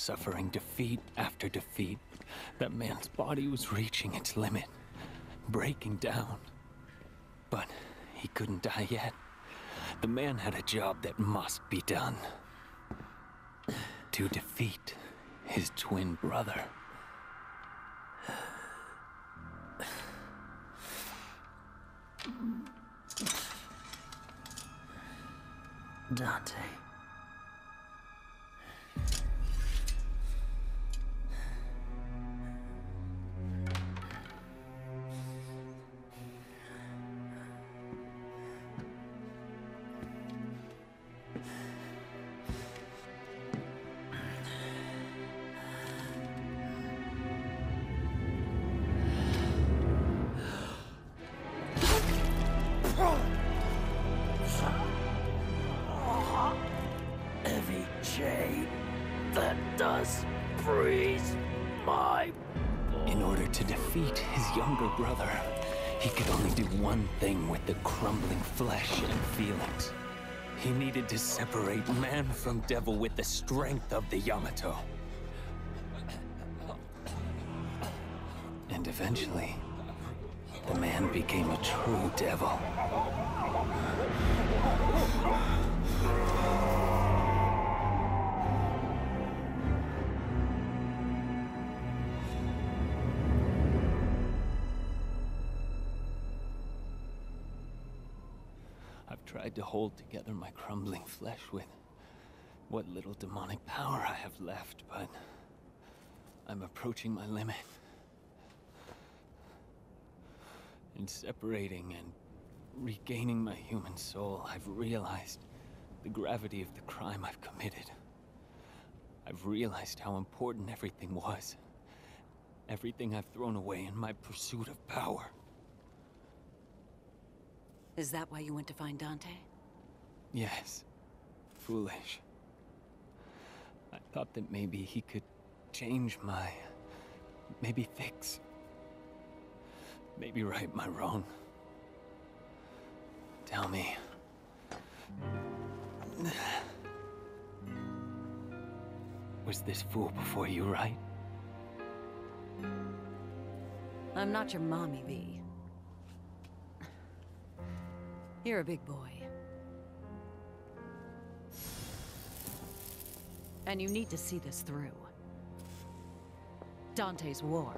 suffering defeat after defeat. That man's body was reaching its limit, breaking down. But he couldn't die yet. The man had a job that must be done. To defeat his twin brother. Dante. To separate man from devil with the strength of the Yamato. And eventually, the man became a true devil. Tried to hold together my crumbling flesh with what little demonic power I have left, but I'm approaching my limit. In separating and regaining my human soul, I've realized the gravity of the crime I've committed. I've realized how important everything was. Everything I've thrown away in my pursuit of power. Is that why you went to find Dante? Yes. Foolish. I thought that maybe he could change my... Maybe fix... Maybe right my wrong. Tell me. Was this fool before you, right? I'm not your mommy, V. You're a big boy. And you need to see this through. Dante's war.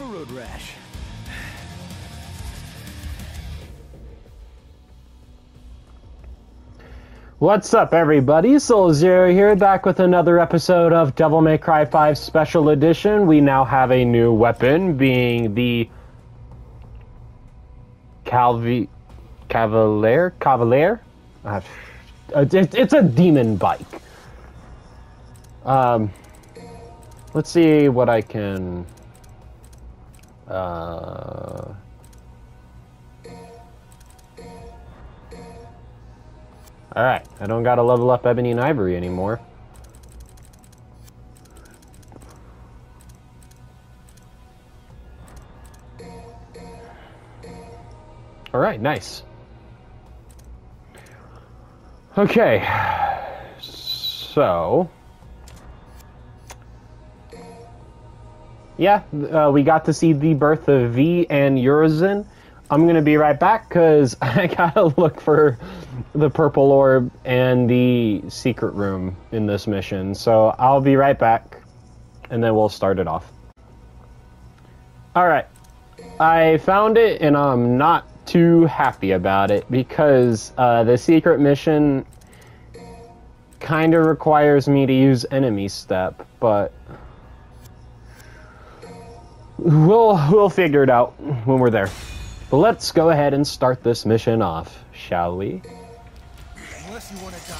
For road rash? What's up, everybody? Soul Zero here, back with another episode of Devil May Cry 5 Special Edition. We now have a new weapon, being the Calvi Cavalier Cavalier. Uh, it, it's a demon bike. Um, let's see what I can. Uh, Alright, I don't gotta level up Ebony and Ivory anymore. Alright, nice. Okay, so. Yeah, uh, we got to see the birth of V and Urizen. I'm gonna be right back because I gotta look for the purple orb and the secret room in this mission. So I'll be right back and then we'll start it off. Alright, I found it and I'm not too happy about it because uh, the secret mission kind of requires me to use enemy step, but we'll we'll figure it out when we're there. But let's go ahead and start this mission off, shall we? Unless you want to die,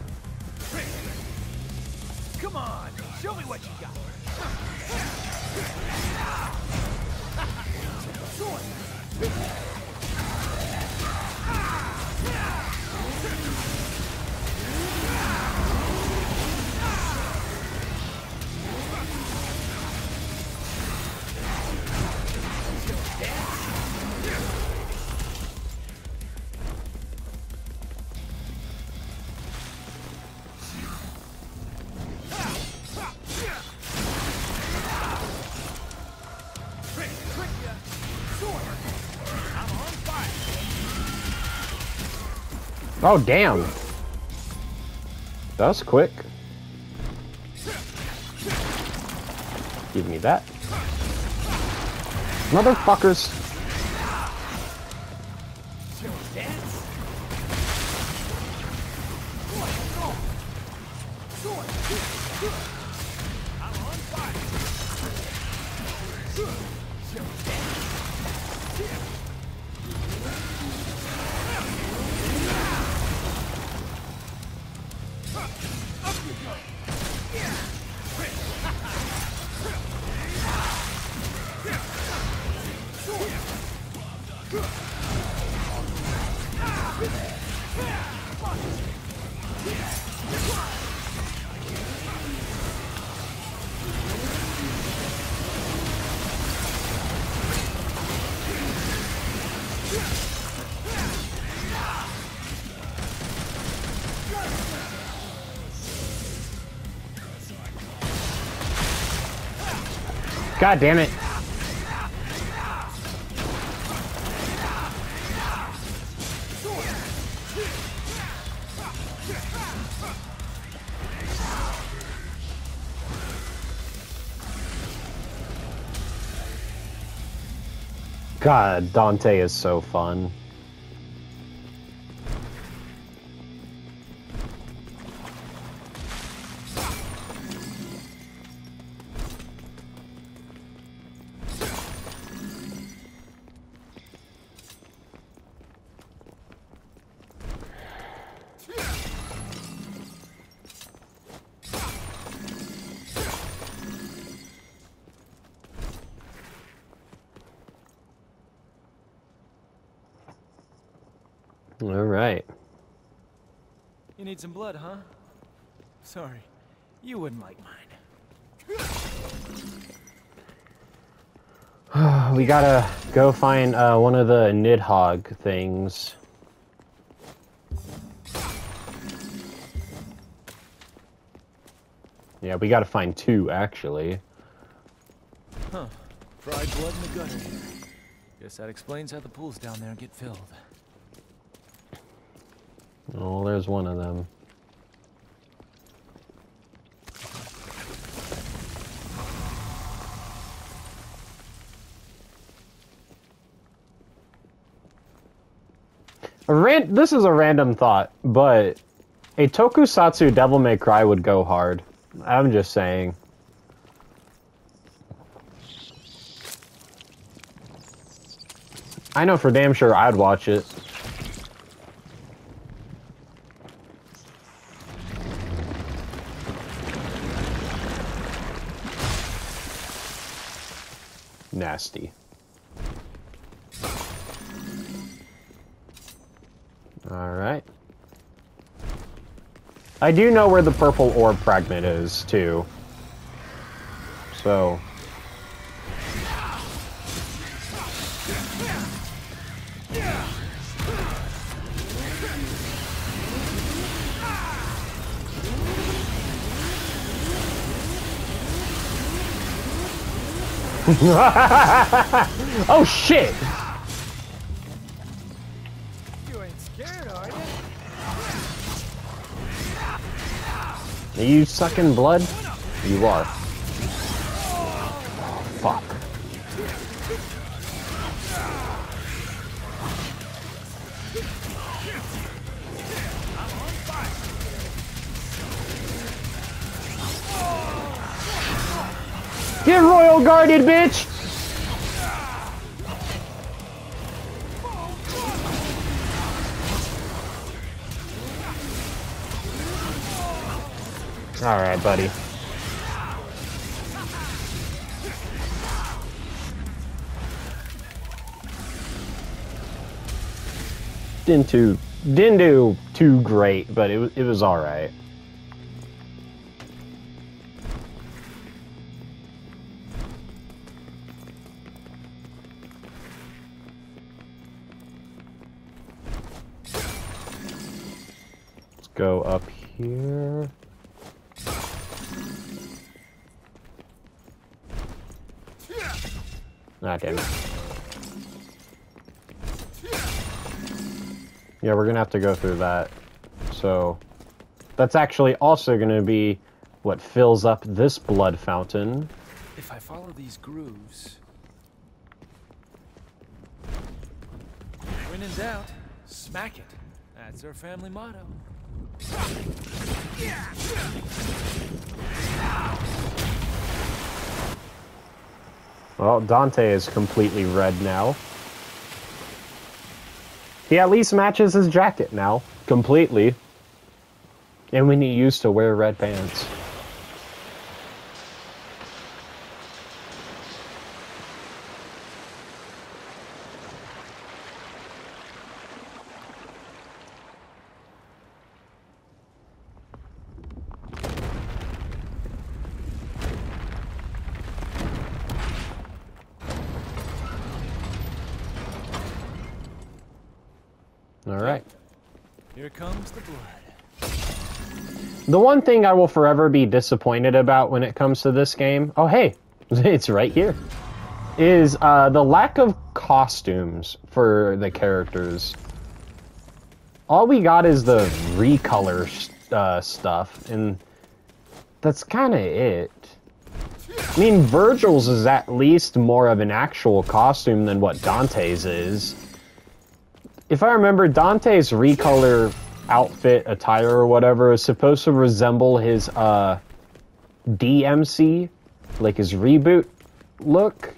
Oh, damn. That was quick. Give me that. Motherfuckers. Good. God damn it. God, Dante is so fun. All right. You need some blood, huh? Sorry, you wouldn't like mine. We gotta go find uh, one of the Nidhogg things. Yeah, we gotta find two, actually. Huh. Fried blood in the gutter here. Guess that explains how the pools down there get filled. Oh, there's one of them. Ran- this is a random thought, but a tokusatsu Devil May Cry would go hard. I'm just saying. I know for damn sure I'd watch it. Nasty. Alright. I do know where the purple orb fragment is, too. So... oh shit! You ain't scared, are you? Are you sucking blood? You are. Get royal guarded, bitch! Alright, buddy. Didn't too didn't do too great, but it was it was alright. Go up here. Ah, damn it. Yeah, we're gonna have to go through that. So, that's actually also gonna be what fills up this blood fountain. If I follow these grooves. When in doubt, smack it. That's our family motto. Well, Dante is completely red now. He at least matches his jacket now, completely. And when he used to wear red pants. The one thing I will forever be disappointed about when it comes to this game, oh hey, it's right here, is uh, the lack of costumes for the characters. All we got is the recolor uh, stuff, and that's kind of it. I mean, Virgil's is at least more of an actual costume than what Dante's is. If I remember, Dante's recolor outfit, attire, or whatever is supposed to resemble his uh, DMC, like his reboot look.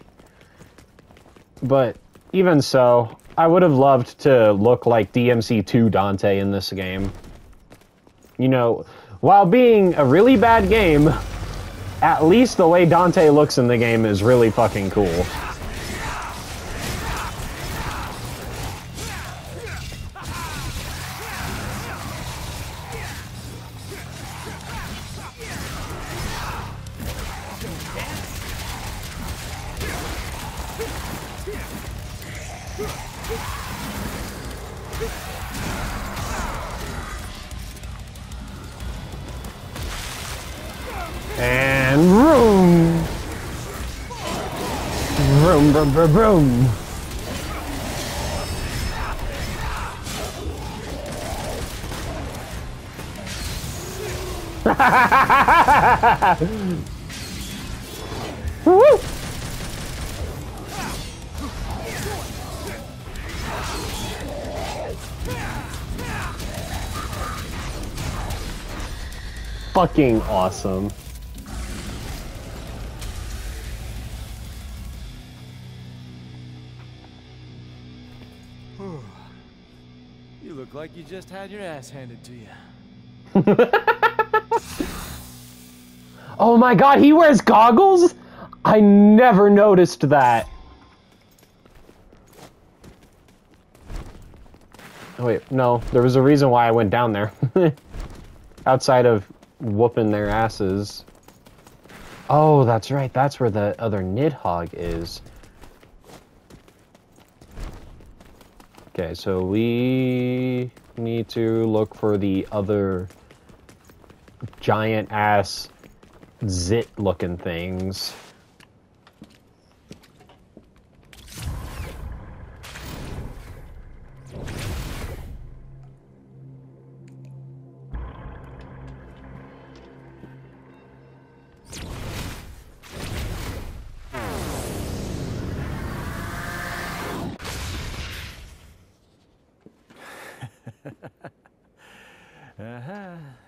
But even so, I would have loved to look like DMC 2 Dante in this game. You know, while being a really bad game, at least the way Dante looks in the game is really fucking cool. Woo! Fucking awesome. You look like you just had your ass handed to you. Oh my god, he wears goggles? I never noticed that. Oh wait, no, there was a reason why I went down there. Outside of whooping their asses. Oh, that's right, that's where the other Nidhogg is. Okay, so we need to look for the other giant ass zit looking things. uh-huh.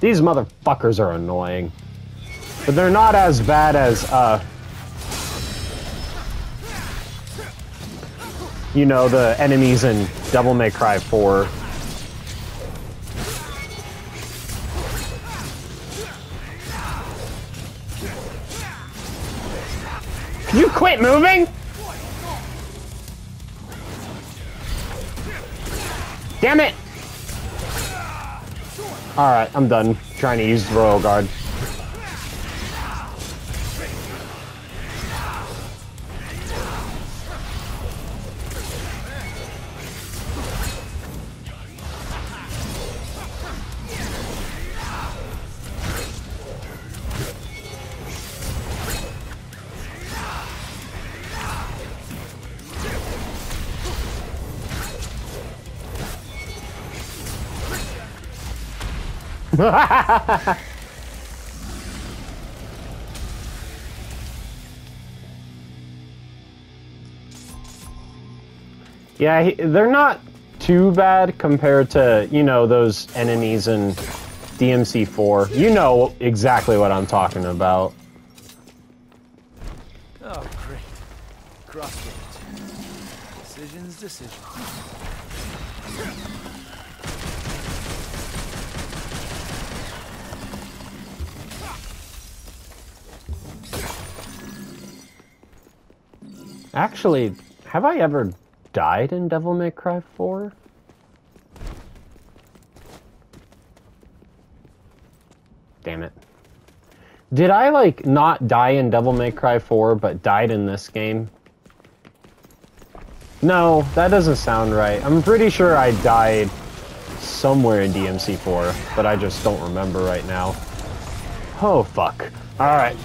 These motherfuckers are annoying. But they're not as bad as, uh... You know, the enemies in Devil May Cry 4. Can you quit moving? Alright, I'm done trying to use the Royal Guard. yeah, he, they're not too bad compared to, you know, those enemies in DMC4. You know exactly what I'm talking about. Oh, great. Decisions, decisions. Actually, have I ever died in Devil May Cry 4? Damn it. Did I, like, not die in Devil May Cry 4, but died in this game? No, that doesn't sound right. I'm pretty sure I died somewhere in DMC4, but I just don't remember right now. Oh, fuck. Alright.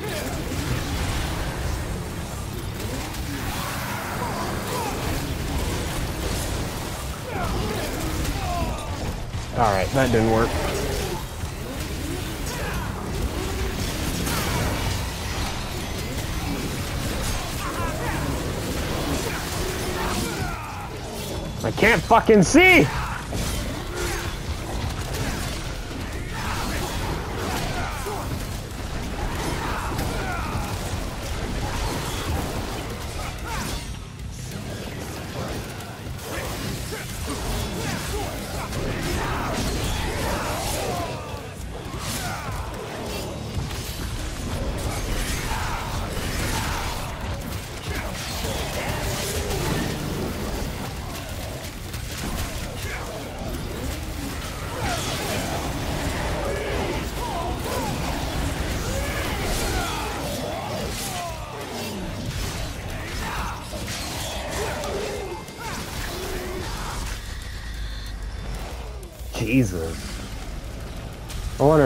Alright, that didn't work. I can't fucking see!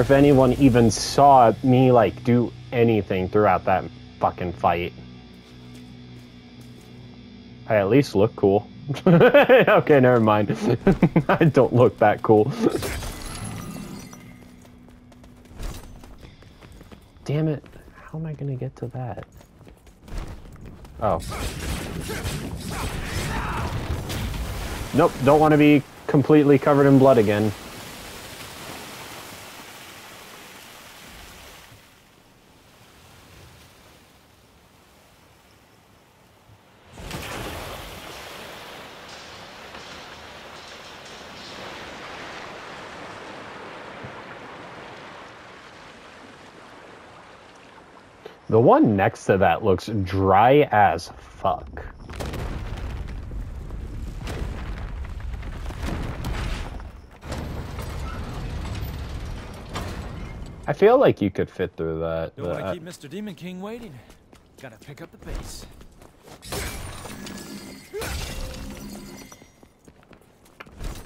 If anyone even saw me, like, do anything throughout that fucking fight. I at least look cool. okay, never mind. I don't look that cool. Damn it. How am I gonna get to that? Oh. Nope, don't want to be completely covered in blood again. The one next to that looks dry as fuck. I feel like you could fit through that. Don't want to keep Mr. Demon King waiting. Gotta pick up the pace.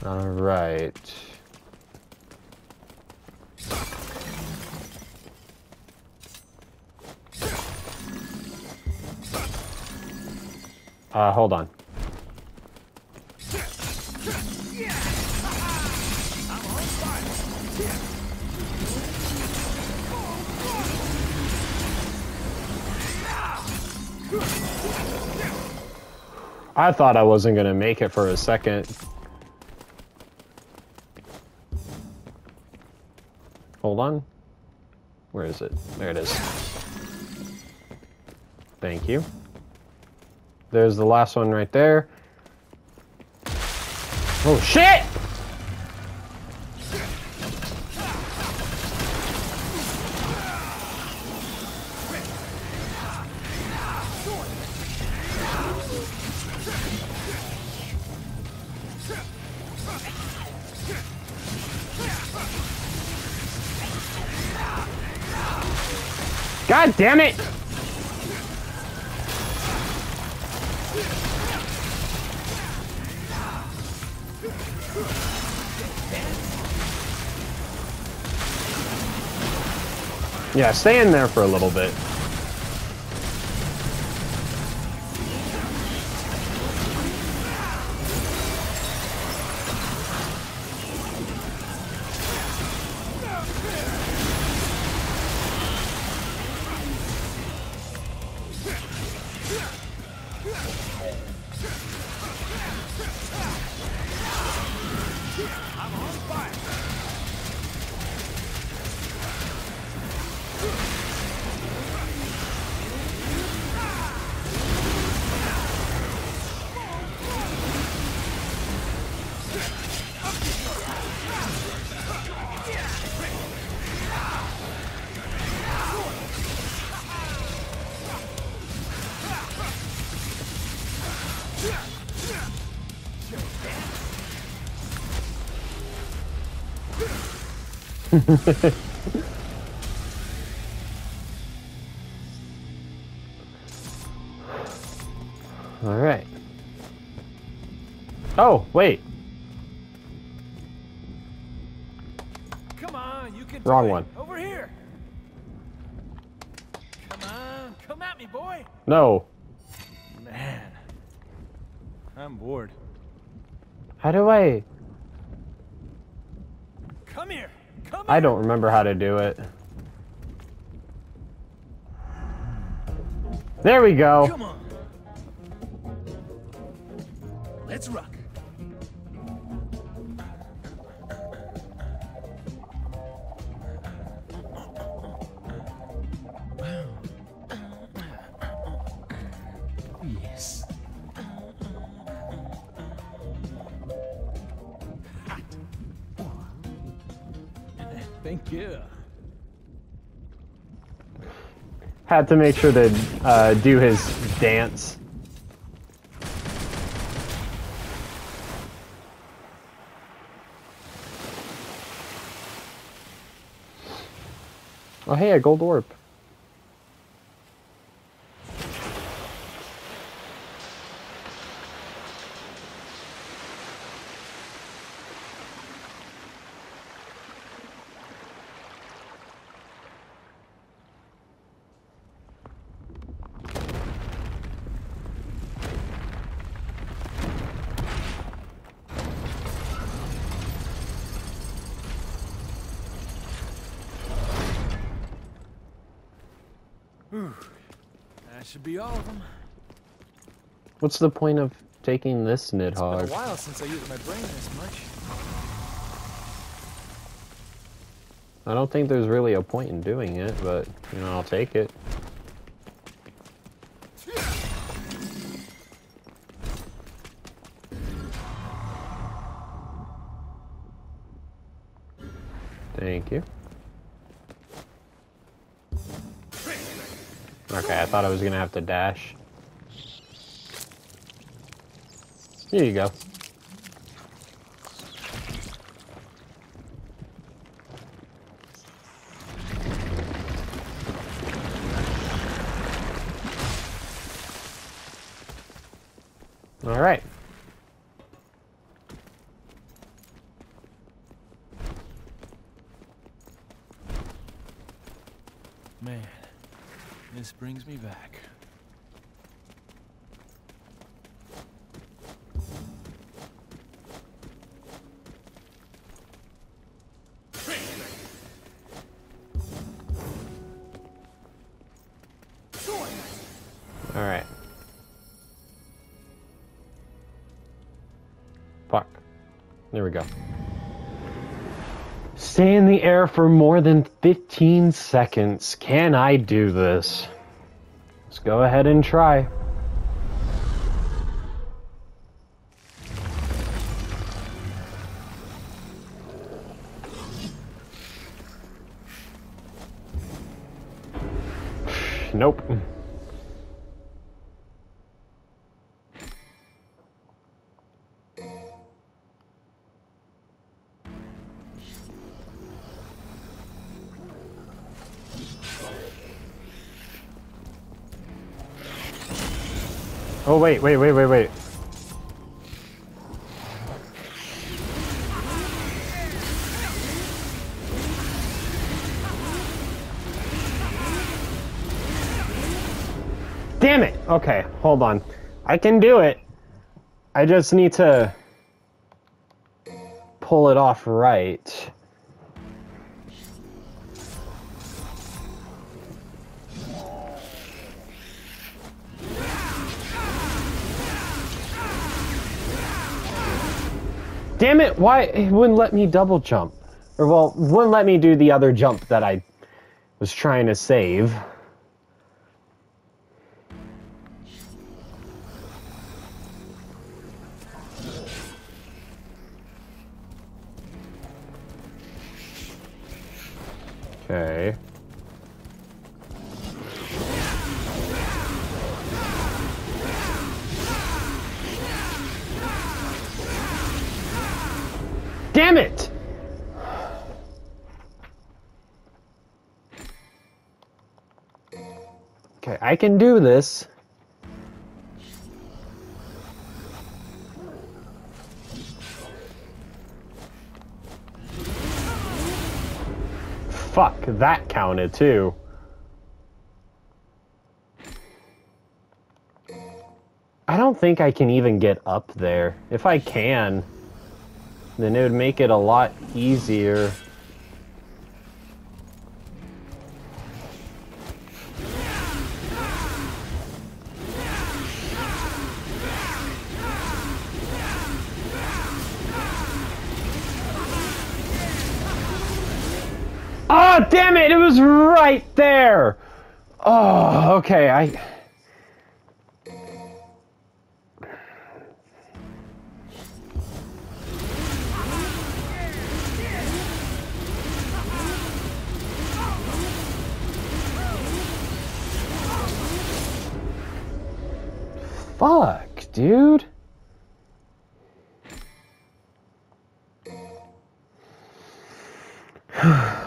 All right. Uh, hold on. I thought I wasn't going to make it for a second. Hold on. Where is it? There it is. Thank you. There's the last one right there. Oh shit! God damn it! Yeah, stay in there for a little bit. All right. Oh, wait. Come on, you can Wrong one. Over here. Come on, come at me, boy. No. Man, I'm bored. How do I? Come here. Come I don't remember how to do it. There we go. Let's rock. Had to make sure to uh, do his dance. Oh, hey, a gold orb. Should be all of them. What's the point of taking this It's been a while since I used my brain this much. I don't think there's really a point in doing it, but, you know, I'll take it. Thought I was gonna have to dash. Here you go. All right. Man, this brings me back. All right. Fuck. There we go. Stay in the air for more than 15 seconds. Can I do this? Let's go ahead and try. Wait, wait, wait, wait. Damn it! Okay, hold on. I can do it. I just need to pull it off right. Damn it, why it wouldn't let me double jump? Or well, wouldn't let me do the other jump that I was trying to save. Okay. Damn it! Okay, I can do this. Fuck, that counted too. I don't think I can even get up there. If I can, then it would make it a lot easier. Oh, damn it! It was right there! Oh, okay, I... Fuck, dude.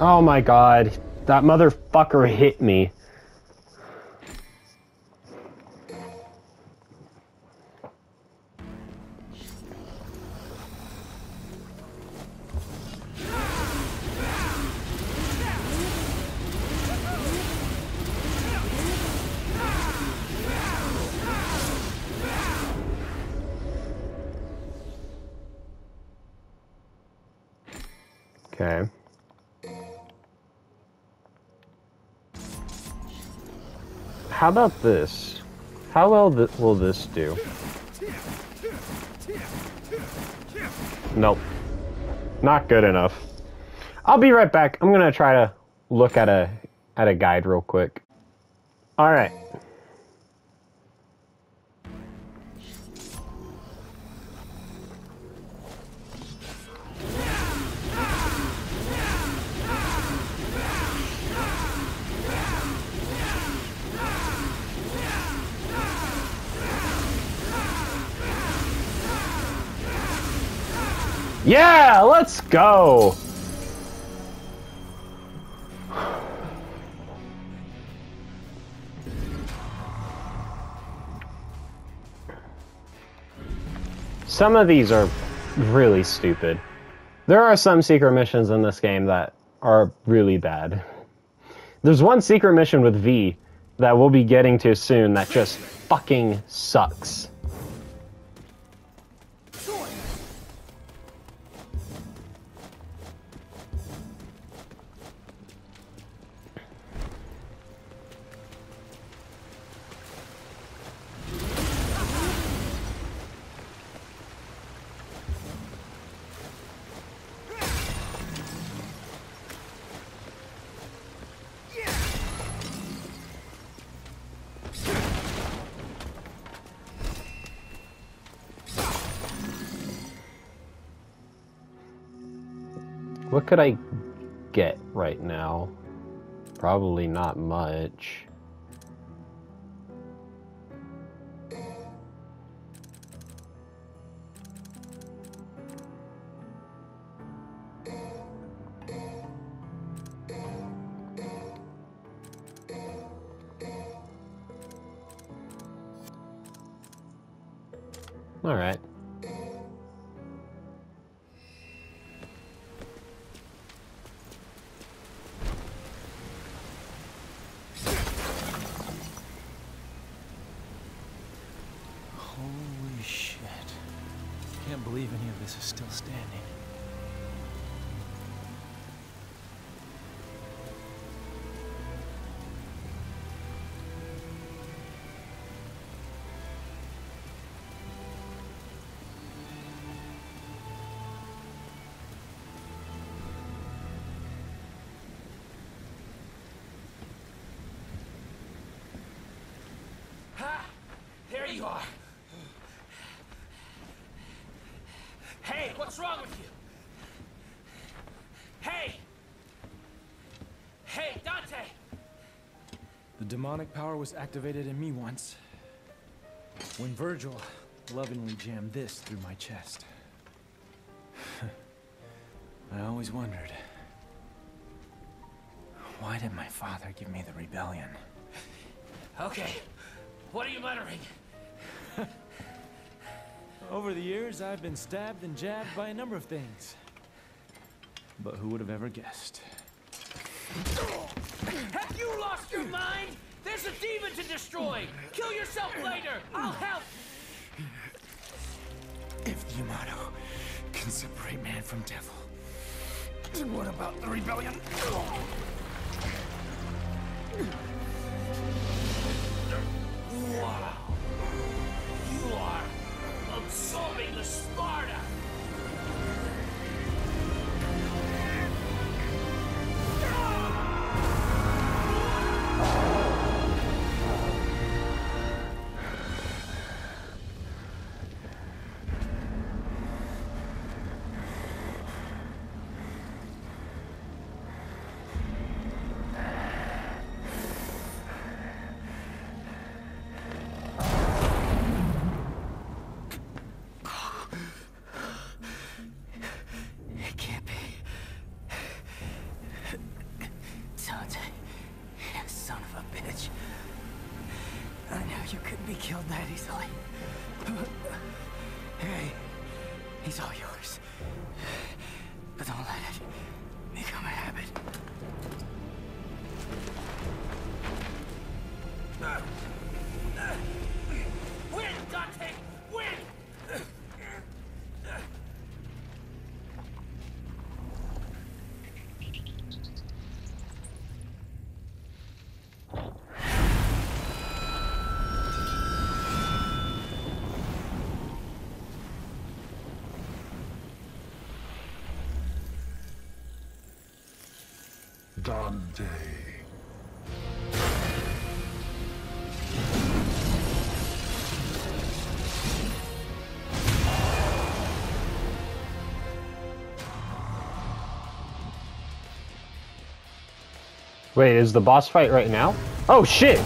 Oh my god, that motherfucker hit me. How about this? How well th will this do? Nope. Not good enough. I'll be right back. I'm gonna try to look at a at a guide real quick. All right. Yeah, let's go. Some of these are really stupid. There are some secret missions in this game that are really bad. There's one secret mission with V that we'll be getting to soon that just fucking sucks. What could I get right now? Probably not much. All right. Standing. Ha! There you are. Hey, what's wrong with you? Hey! Hey, Dante! The demonic power was activated in me once. When Virgil lovingly jammed this through my chest. I always wondered. Why did my father give me the rebellion? Okay, what are you muttering? Over the years, I've been stabbed and jabbed by a number of things. But who would have ever guessed? Have you lost your mind? There's a demon to destroy! Kill yourself later! I'll help! If the Yamato can separate man from devil, then what about the rebellion? Dante. Wait, is the boss fight right now? Oh shit!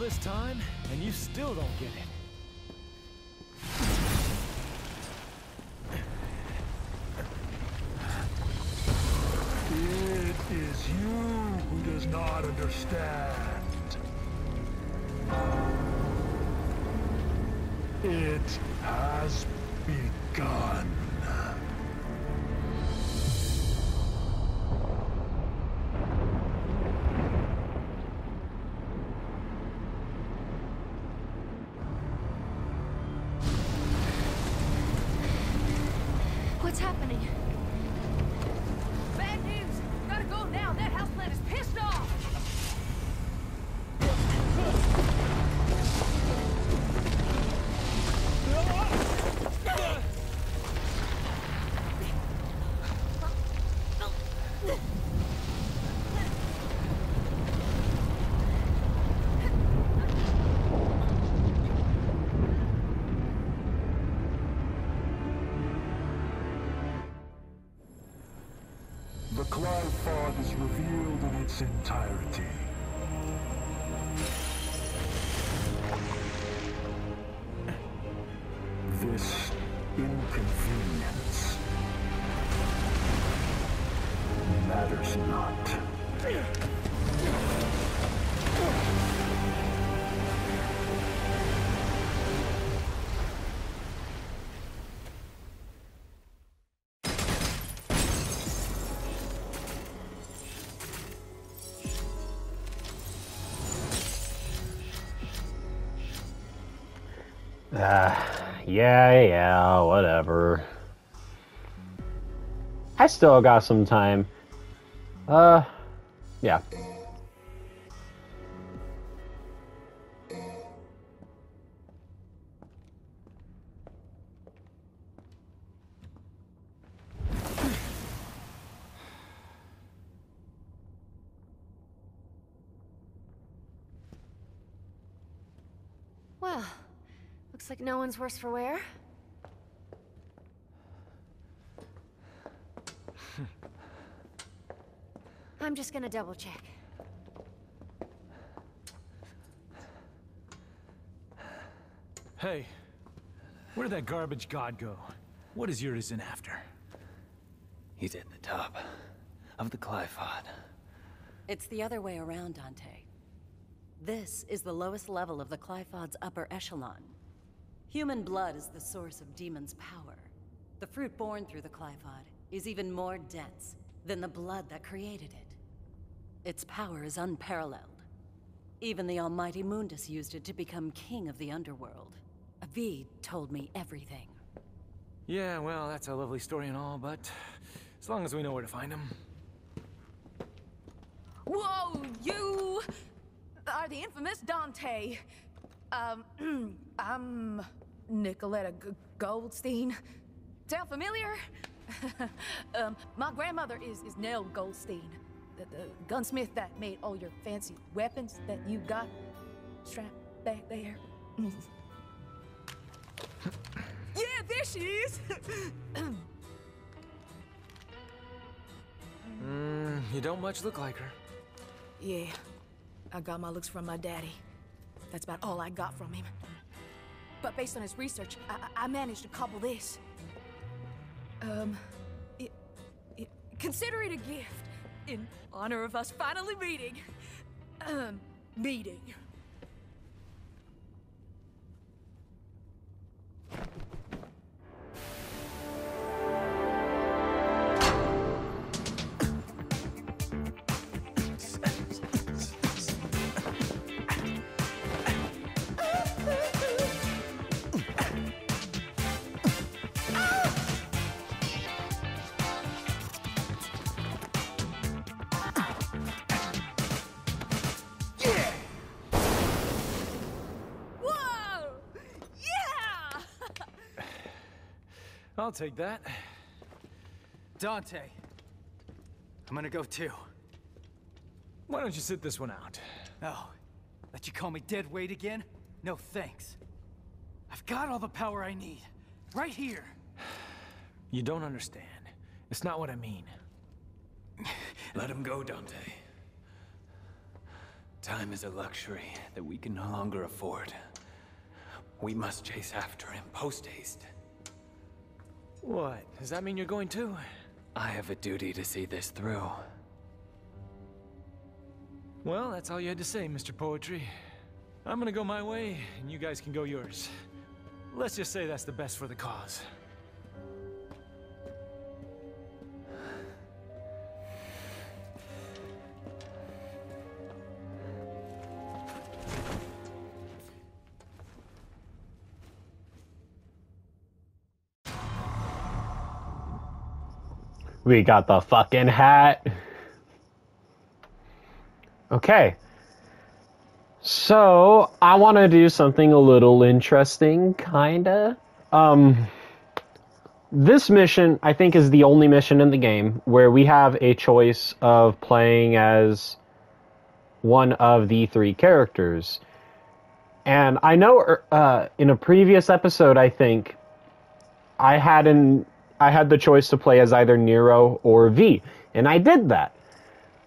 This time, and you still don't get it. It is you who does not understand. It has begun. Revealed Ah, yeah, yeah, whatever. I still got some time. Uh, yeah. No one's worse for wear. I'm just gonna double check. Hey, where'd that garbage god go? What is Urizen after? He's at the top of the Qliphoth. It's the other way around, Dante. This is the lowest level of the Qliphoth's upper echelon. Human blood is the source of demons' power. The fruit born through the Qliphoth is even more dense than the blood that created it. Its power is unparalleled. Even the almighty Mundus used it to become king of the underworld. Avid told me everything. Yeah, well, that's a lovely story and all, but as long as we know where to find him. Whoa, you are the infamous Dante. Um, I'm Nicoletta G Goldstein. Sound familiar? um, my grandmother is, is Nell Goldstein, the, the gunsmith that made all your fancy weapons that you got strapped back there. yeah, there she is. Mm, you don't much look like her. Yeah, I got my looks from my daddy. That's about all I got from him. But based on his research, I, I managed to cobble this. Um, it, it, consider it a gift in honor of us finally meeting. Um, meeting. I'll take that. Dante. I'm gonna go too. Why don't you sit this one out? Oh, let you call me dead weight again? No thanks. I've got all the power I need. Right here. You don't understand. It's not what I mean. Let him go, Dante. Time is a luxury that we can no longer afford. We must chase after him post-haste. What? Does that mean you're going too? I have a duty to see this through. Well, that's all you had to say, Mr. Poetry. I'm gonna go my way, and you guys can go yours. Let's just say that's the best for the cause. We got the fucking hat. Okay. So, I want to do something a little interesting, kinda. Um, this mission, I think, is the only mission in the game where we have a choice of playing as one of the three characters. And I know er, uh, in a previous episode, I think, I had an I had the choice to play as either Nero or V, and I did that.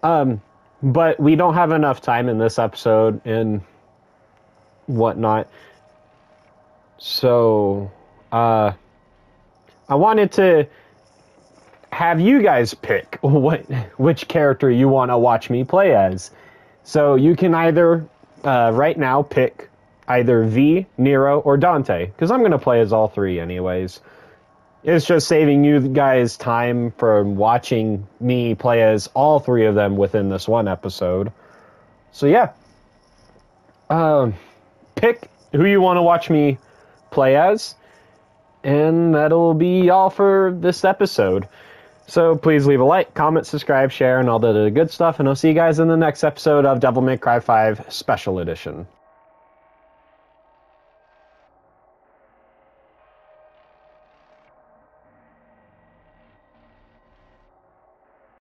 Um, but we don't have enough time in this episode and whatnot. So, uh, I wanted to have you guys pick what which character you want to watch me play as. So you can either uh, right now pick either V, Nero, or Dante, because I'm gonna play as all three anyways. It's just saving you guys time from watching me play as all three of them within this one episode. So yeah. Um, pick who you want to watch me play as. And that'll be all for this episode. So please leave a like, comment, subscribe, share, and all the good stuff. And I'll see you guys in the next episode of Devil May Cry 5 Special Edition.